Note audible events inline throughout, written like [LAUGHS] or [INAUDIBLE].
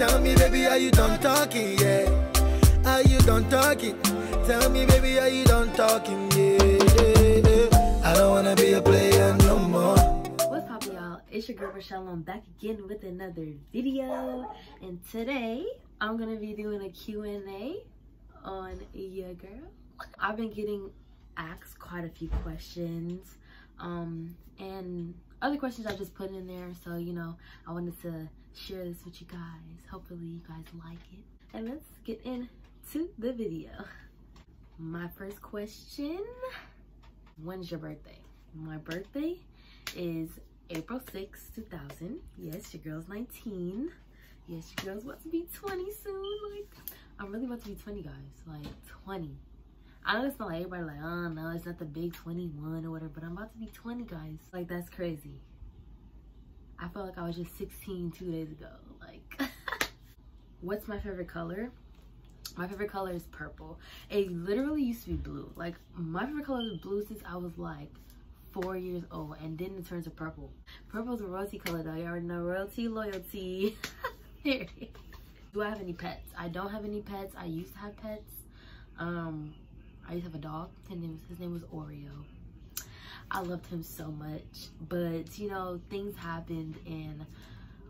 Tell me, baby, are you done talking? Yeah. Are you done talking? Tell me, baby, are you done talking? Yeah. I don't wanna be a player no more. What's up, y'all? It's your girl Rochelle. I'm back again with another video, and today I'm gonna be doing a Q&A on your girl. I've been getting asked quite a few questions, um, and other questions I just put in there. So you know, I wanted to share this with you guys. Hopefully, you guys like it. And let's get into the video. My first question: When's your birthday? My birthday is April 6, 2000. Yes, your girl's 19. Yes, your girl's about to be 20 soon. Like, I'm really about to be 20, guys. Like, 20. I know it's not like everybody like, oh no, it's not the big 21 or whatever, but I'm about to be 20, guys. Like, that's crazy. I felt like I was just 16 two days ago. Like, [LAUGHS] what's my favorite color? My favorite color is purple. It literally used to be blue. Like, my favorite color was blue since I was like four years old and then it turns to purple. Purple's a royalty color though. You already know royalty, loyalty. [LAUGHS] Here, Do I have any pets? I don't have any pets. I used to have pets. Um, I used to have a dog. His name, his name was Oreo. I loved him so much, but you know, things happened and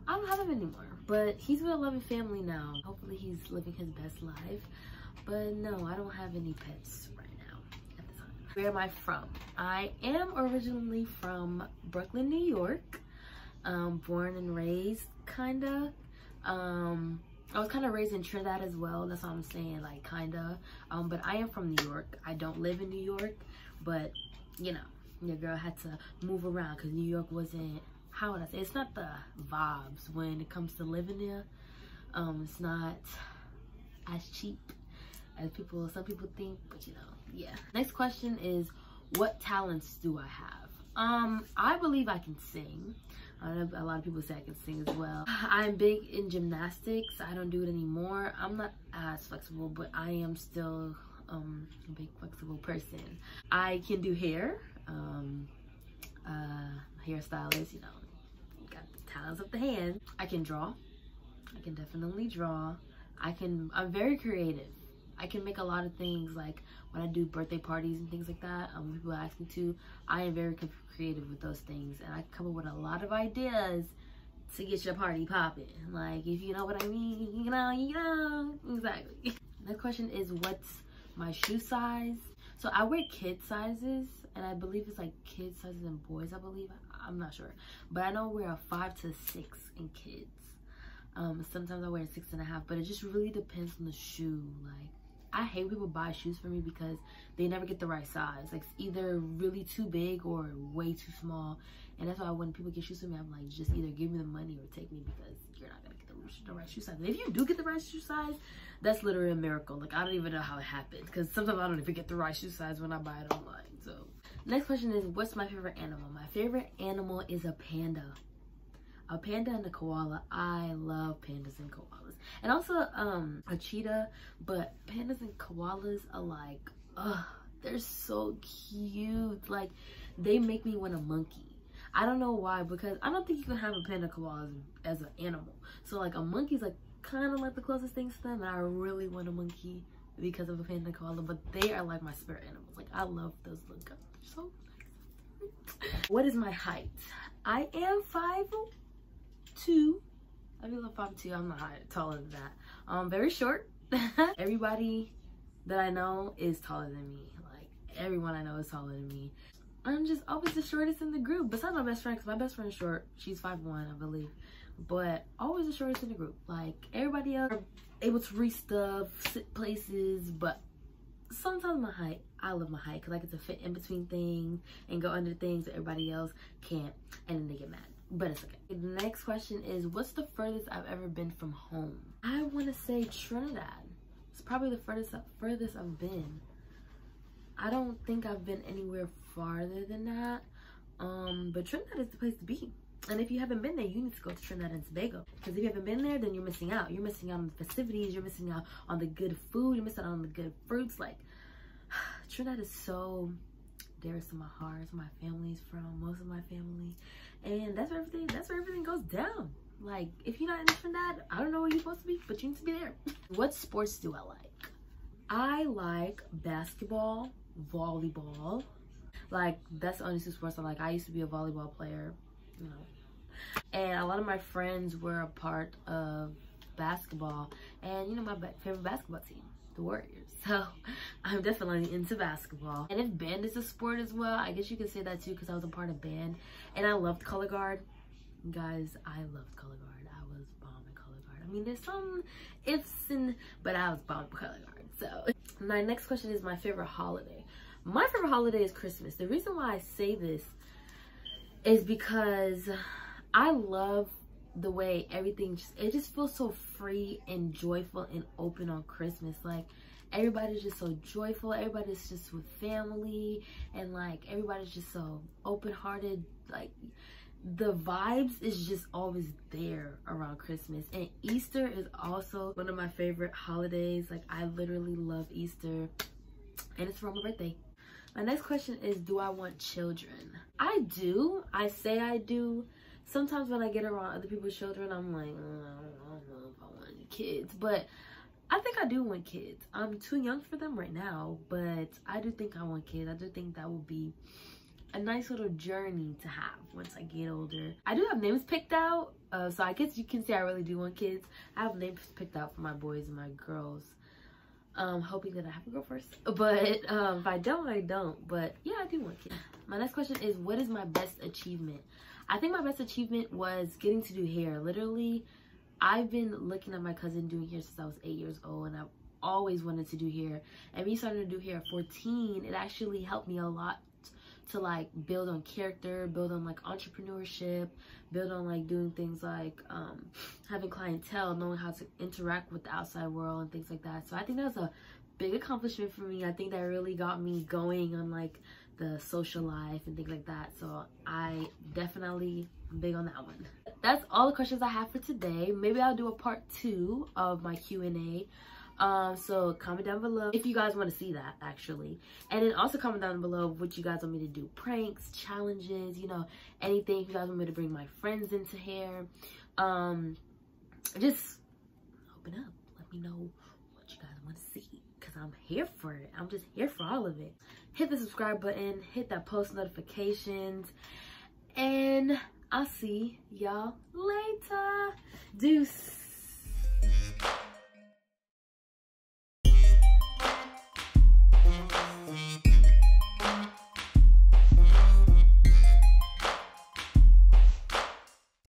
I don't have him anymore. But he's with a loving family now. Hopefully he's living his best life. But no, I don't have any pets right now at the time. Where am I from? I am originally from Brooklyn, New York. Um, born and raised, kinda. Um, I was kind of raised in Trinidad as well. That's what I'm saying, like kinda. Um, but I am from New York. I don't live in New York, but you know, your girl had to move around because New York wasn't. How would I say? It's not the vibes when it comes to living there. Um, it's not as cheap as people, some people think. But you know, yeah. Next question is, what talents do I have? Um, I believe I can sing. I know a lot of people say I can sing as well. [SIGHS] I'm big in gymnastics. I don't do it anymore. I'm not as flexible, but I am still um, a big flexible person. I can do hair. Um, uh, hairstylist, you know, got the talents of the hand. I can draw. I can definitely draw. I can, I'm very creative. I can make a lot of things like when I do birthday parties and things like that. Um, people ask me to, I am very creative with those things, and I come up with a lot of ideas to get your party popping. Like if you know what I mean, you know, you know exactly. [LAUGHS] Next question is what's my shoe size? So I wear kid sizes, and I believe it's like kids sizes and boys. I believe I'm not sure, but I know we're a five to six in kids. Um, sometimes I wear six and a half, but it just really depends on the shoe. Like I hate when people buy shoes for me because they never get the right size. Like it's either really too big or way too small. And that's why when people get shoes for me, I'm like, just either give me the money or take me because you're not gonna get the, the right shoe size. And if you do get the right shoe size, that's literally a miracle. Like I don't even know how it happens because sometimes I don't even get the right shoe size when I buy it online. So next question is, what's my favorite animal? My favorite animal is a panda a panda and a koala. I love pandas and koalas. And also um a cheetah, but pandas and koalas are like, ugh, they're so cute. Like they make me want a monkey. I don't know why, because I don't think you can have a panda koala as, as an animal. So like a monkey's like kind of like the closest thing to them, and I really want a monkey because of a panda koala, but they are like my spirit animals. Like I love those little guys. so nice. What is my height? I am five two. I feel like five two. I'm not high, taller than that. Um, very short. [LAUGHS] Everybody that I know is taller than me. Like everyone I know is taller than me. I'm just always the shortest in the group. Besides my best friend, because my best friend is short. She's five one, I believe. But always the shortest in the group. Like everybody else able to reach stuff, sit places, but sometimes my height, I love my height because I get to fit in between things and go under things that everybody else can't, and then they get mad but it's okay. The next question is, what's the furthest I've ever been from home? I want to say Trinidad. It's probably the furthest, furthest I've been. I don't think I've been anywhere farther than that. Um, but Trinidad is the place to be. And if you haven't been there, you need to go to Trinidad and Tobago. Because if you haven't been there, then you're missing out. You're missing out on the festivities. You're missing out on the good food. You're missing out on the good fruits. Like, [SIGHS] Trinidad is so dearest to my heart. It's my family's from. Most of my family and that's where everything that's where everything goes down Like, if you're not in that, I don't know where you're supposed to be, but you need to be there. [LAUGHS] what sports do I like? I like basketball, volleyball. Like, that's the only two sports I like. I used to be a volleyball player, And a lot of my friends were a part of basketball. And, you know, my favorite basketball team, the Warriors. [LAUGHS] So, I'm definitely into basketball. And if band is a sport as well, I guess you could say that too because I was a part of band. And I loved color guard. Guys, I loved color guard. I was bomb in color guard. I mean, there's some ifs and, but I was bomb in color guard. So, my next question is my favorite holiday. My favorite holiday is Christmas. The reason why I say this is because I love the way everything just, it just feels so free and joyful and open on Christmas. Like, everybody's just so joyful everybody's just with family and like everybody's just so open-hearted like the vibes is just always there around Christmas. And Easter is also one of my favorite holidays. Like I literally love Easter and it's for my birthday. My next question is, do I want children? I do. I say I do. Sometimes when I get around other people's children, I'm like, oh, I don't know if I want kids. But I think I do want kids. I'm too young for them right now, but I do think I want kids. I do think that will be a nice little journey to have once I get older. I do have names picked out, uh, so I guess you can say I really do want kids. I have names picked out for my boys and my girls. Um, hoping that I have a girl first. But um, if I don't, I don't. But yeah, I do want kids. My next question is, what is my best achievement? I think my best achievement was getting to do hair. Literally, I've been looking at my cousin doing hair since I was eight years old, and I've always wanted to do hair. And me starting to do hair at 14, it actually helped me a lot to like build on character, build on like entrepreneurship, build on like doing things like um, having clientele, knowing how to interact with the outside world and things like that. So I think that's a big accomplishment for me. I think that really got me going on like the social life and things like that. So I definitely big on that one. That's all the questions I have for today. Maybe I'll do a part two of my Q&A. Um, so comment down below if you guys want to see that actually. And then also comment down below what you guys want me to do. Pranks, challenges, you know, anything. If you guys want me to bring my friends into here. Um, just open up. Let me know what you guys want to see. Because I'm here for it. I'm just here for all of it. Hit the subscribe button. Hit that post notifications. And I'll see y'all later. Deuce.